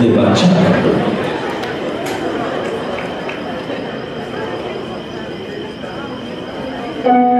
debate. thank